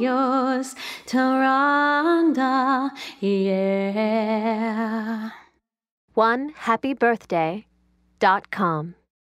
yours, Taranda, yeah. One happy birthday dot com.